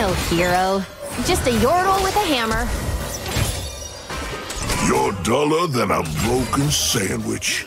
no hero. Just a yordle with a hammer. You're duller than a broken sandwich.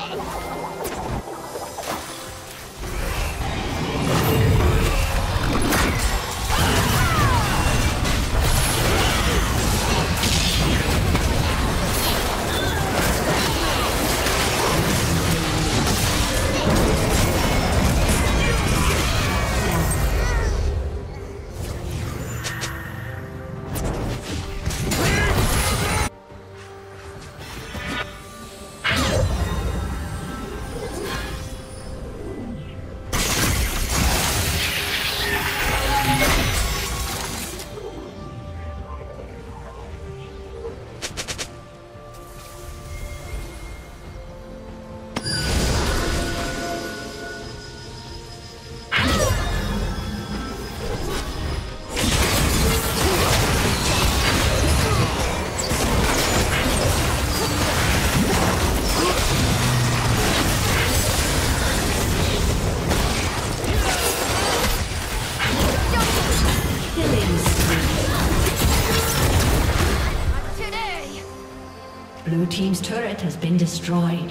been destroyed.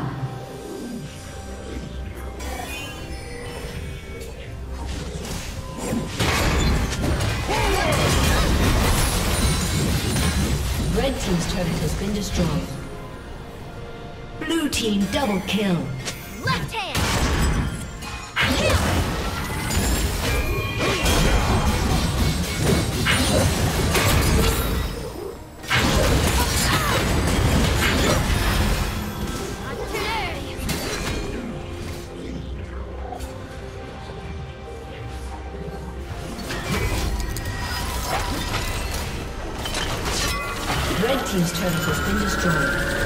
Double kill. Left hand. Red Team's turret has been destroyed.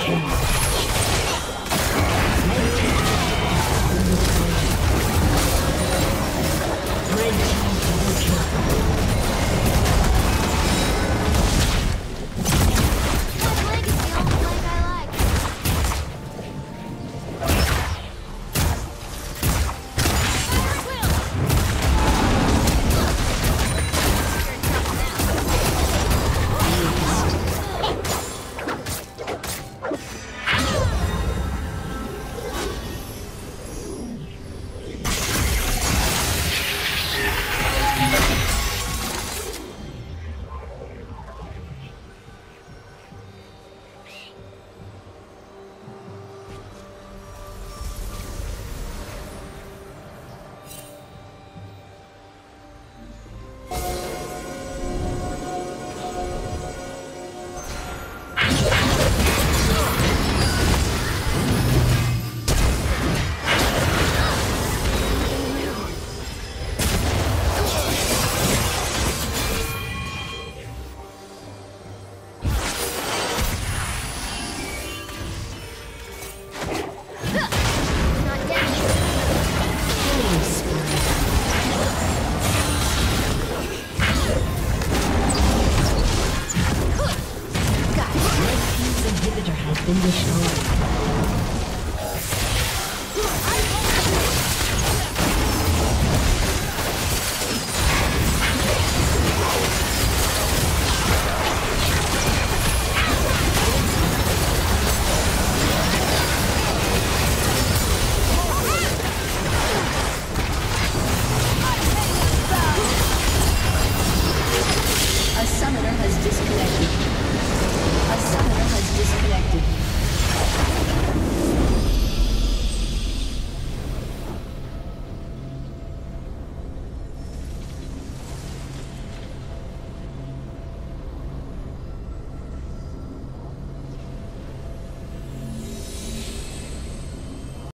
kill.